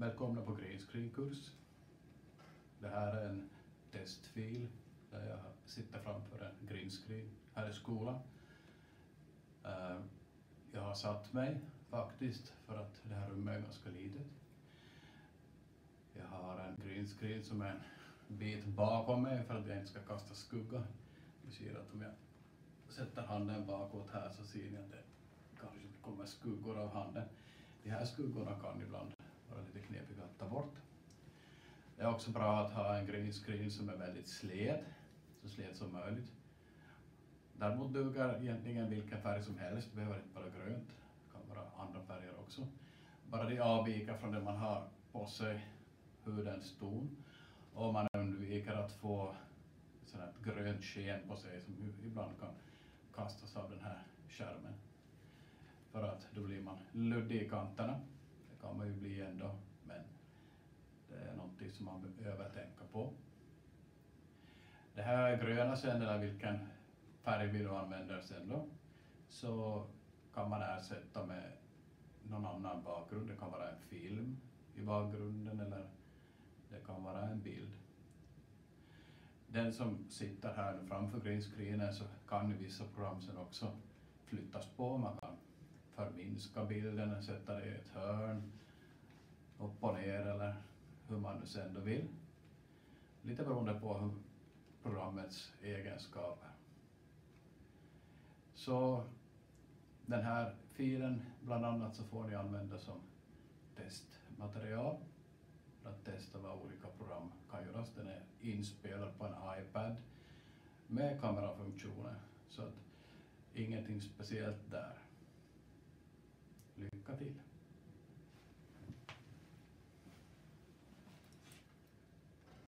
Välkomna på greenscreen-kurs. Det här är en testfil där jag sitter framför en greenscreen här i skolan. Eh, jag har satt mig faktiskt för att det här rummet är ganska litet. Jag har en greenscreen som är en bit bakom mig för att jag inte ska kasta skugga. Du ser att om jag sätter handen bakåt här så ser ni att det kanske kommer skuggor av handen. De här skuggorna kan ibland vara lite knepiga att ta bort. Det är också bra att ha en green screen som är väldigt slät, så slät som möjligt. Däremot duger egentligen vilken färg som helst, det behöver inte vara grönt, det kan vara andra färger också. Bara de avviker från det man har på sig, hudens ton, och man undviker att få sådant grönt sken på sig som ibland kan kastas av den här skärmen. För att då blir man luddig i kanterna Det kan man ju bli ändå, men det är någonting som man behöver tänka på. Det här gröna sen, eller vilken färg vi då använder sen då, så kan man ersätta med någon annan bakgrund. Det kan vara en film i bakgrunden eller det kan vara en bild. Den som sitter här framför greenscreenen så kan vissa program sen också flyttas på. Man kan förminska bilden, sätta det i ett hörn, upp och ner eller hur man nu sen då vill. Lite beroende på hur programmets egenskaper. Så den här filen bland annat så får ni använda som testmaterial för att testa vad olika program kan göras. Den är inspelad på en iPad med kamerafunktioner så att ingenting speciellt där. Lycka till!